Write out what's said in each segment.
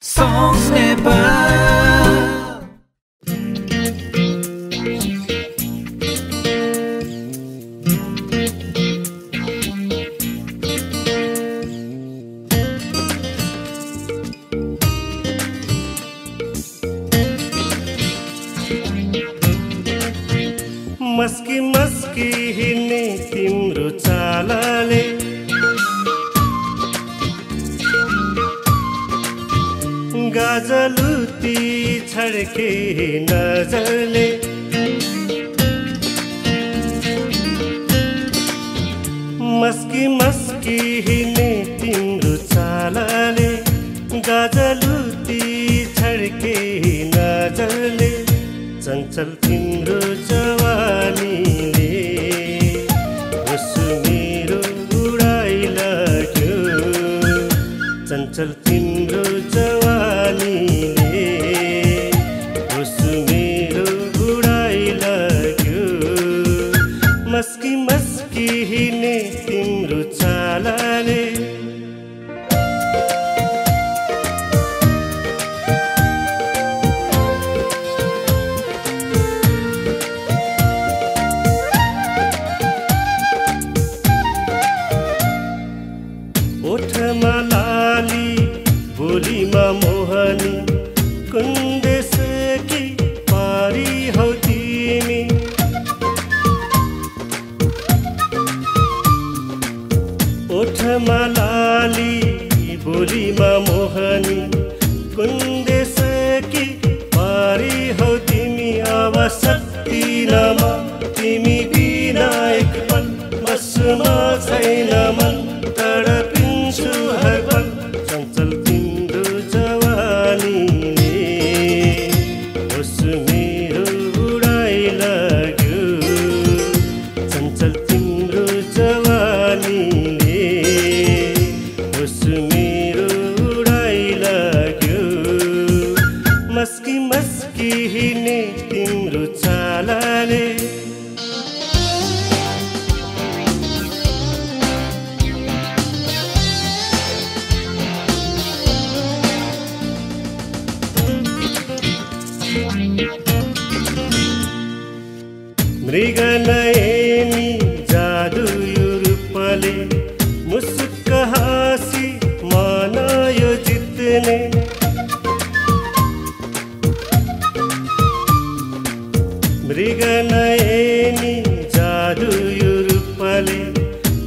Songs. मस्की मस्की हिँड्ने तिम्रो चालाले गाजलुती छड्के नजरले। मस्की मस्की हिँड्ने तिम्रो चालाले। गाजलुती छड्के नजरले। चञ्चल तिम्रो जवानीले। मेरो उडाइलाग्यो चञ्चल तिम्रो तिम्रो चालाले ओठमा लाली बोलीमा मोहनी कुन्देश कि पारी हौ तिमी अब सक्दिनमा तिमी बिना एक पल बस्न मेरो उडाइलाग्यो मस्की मस्की हिँड्ने तिम्रो चालाले। मृग ಮೃಗನಯನಿ रूपले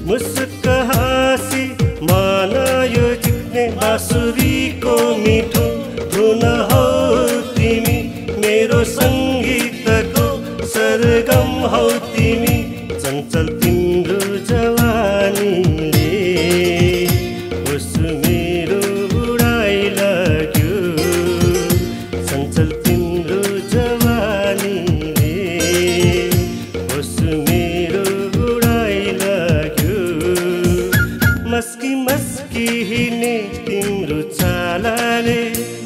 मुस्क हाँसी माना यो जित्ने बाँसुरीको मिठो धुन हौ तिमी मेरो सङ्गीतको सरगम हौ तिमी चञ्चल तिम्रो जवा jalale